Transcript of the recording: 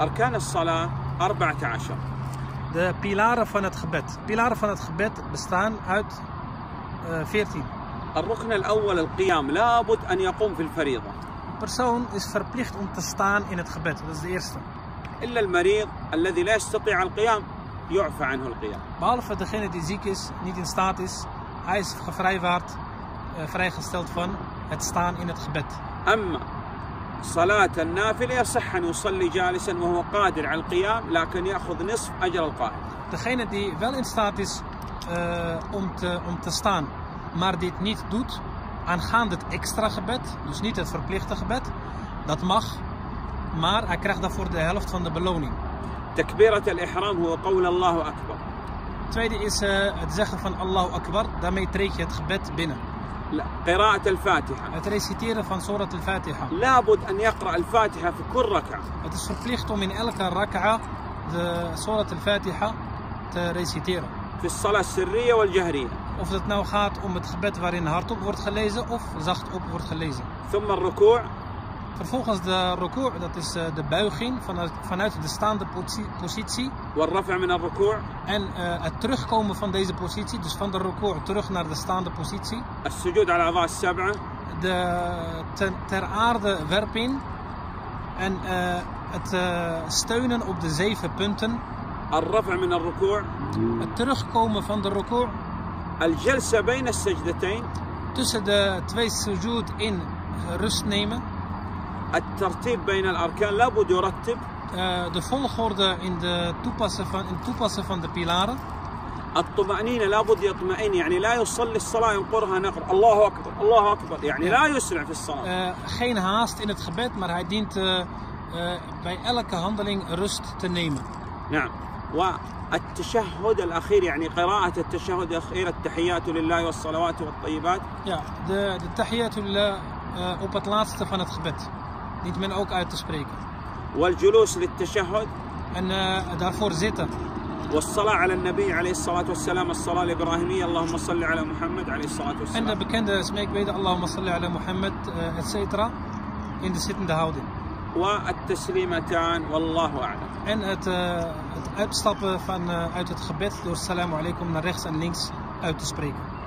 أركان الصلاة أربعة عشر De pilaren van het gebed. Pilaren van het gebed bestaan uit eh 14. الركن الأول القيام لابد أن يقوم في الفريضة persoon is verplicht om te staan in het gebed. Dat is de eerste. إلا المريض الذي لا يستطيع القيام يعفى عنه القيام Behalve degene die ziek is, niet in staat is, hij is gevrijwaard, eh, vrijgesteld van het staan in het gebed. أما صلاة النافلة يصح أن يصلي جالسا وهو قادر على القيام لكن يأخذ نصف أجر القائم Degene die wel in staat is eh, om, te, om te staan, maar dit niet doet, aangaande het extra gebed, dus niet het verplichte gebed, dat mag, maar hij krijgt daarvoor de helft van de beloning. تكبيرة الإحرام هو قول الله أكبر Tweede is eh, het zeggen van Allahu Akbar, daarmee treed je het gebed binnen. لا قراءة الفاتحة. أتريس فان سورة الفاتحة. لابد أن يقرأ الفاتحة في كل ركعة. أتسرفليختو من إلك ركعة سورة الفاتحة تريس في الصلاة السرية والجهرية. أوف تتناو أم تخبت فارين هارتوك فورت خليزة أوف زخت أوف فورت خليزة. ثم الركوع. Vervolgens de record, dat is eh, de buiging vanuit, vanuit de staande positie. En eh, het terugkomen van deze positie, dus van de record terug naar de staande positie. De ter, ter aarde werping. En eh, het steunen op de zeven punten. Het terugkomen van de record. Tussen de twee sujud in rust nemen. الترتيب بين الأركان لابد يرتب Eh, de volgorde in, de toepassen van, in het toepassen van de pilaren. الطمأنينة لابد يطمئن يعني لا يصلي الصلاة ينقرها نقر الله أكبر الله أكبر يعني لا يسرع في الصلاة Eh, geen haast in het gebed, maar hij dient eh, bij elke handeling rust te nemen. نعم والتشهد الأخير يعني قراءة التشهد الأخير التحيات لله والصلوات والطيبات Ja, de, de tahiyatullah eh, op het laatste van het gebed. نتمنى ook uit te spreken. والجلوس للتشهد ان daarvoor zitten. والصلاة على النبي عليه الصلاة والسلام الصلاة الإبراهيمية اللهم صل على محمد عليه الصلاة والسلام. أنا بكند اسميك بيد اللهم صل على محمد etcetera in the sitting holding. والتسليمتان والله أعلم. ان ات uh, het uitstappen van, uh, uit السلام عليكم من salam ان لينكس اوت en links.